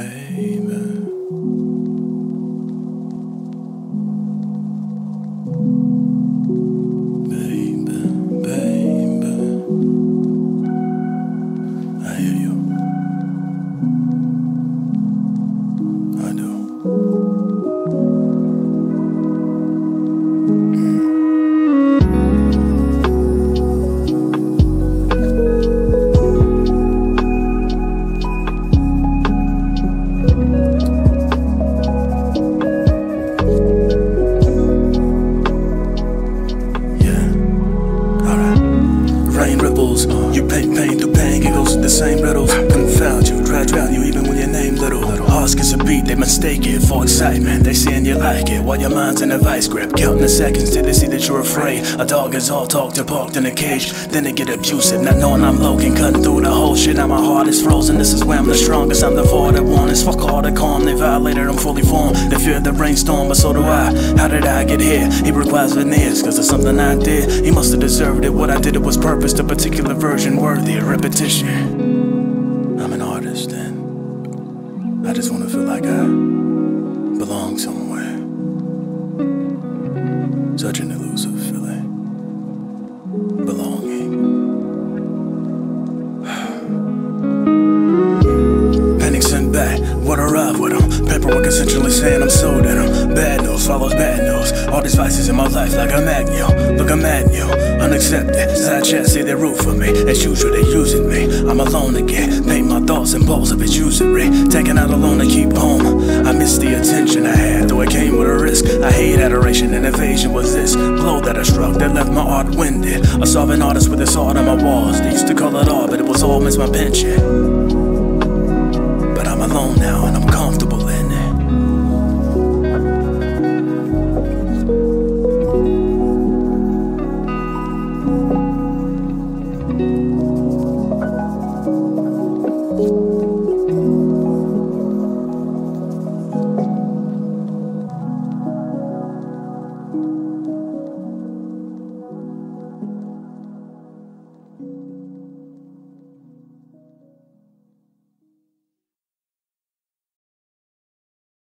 Amen. syllables. You paint pain through pain, giggles, the same riddles. Confound you, drag, drown you even when your name little excitement. They seeing you like it while your mind's in a vice grip. Counting the seconds till they see that you're afraid. A dog is all talked and parked in a cage. Then they get abusive, not knowing I'm Logan, cutting through the whole shit. Now my heart is frozen. This is where I'm the strongest. I'm the void that warnings. Fuck all the calm. They violated, I'm fully formed. They fear the brainstorm, but so do I. How did I get here? He requires veneers, cause it's something I did. He must have deserved it. What I did, it was purpose. The particular version worthy of repetition. I'm an artist, and I just wanna feel like I belong somewhere. Such an elusive feeling. Belonging. Panic sent back, what arrived with them. Paperwork essentially saying I'm sold in them. Bad news follows bad news. All these vices in my life like a manual. Look, I'm at you. Unaccepted. Side chat say they root for me. As usual, they using me. I'm alone again my thoughts and balls of its usury. Taken out alone, I keep home. I miss the attention I had, though it came with a risk. I hate adoration and evasion was this blow that I struck that left my art winded. A an artist with his sword on my walls. They used to call it art, but it was always my pension. But I'm alone now and I'm comfortable in it.